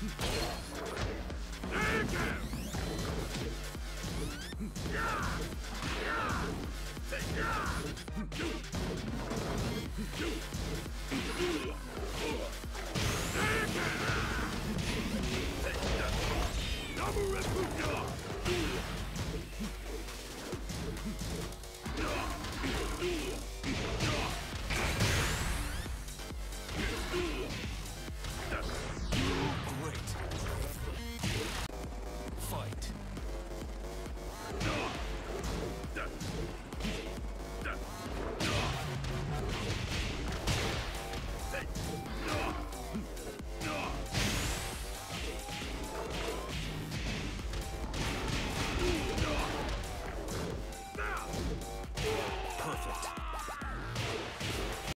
Number it.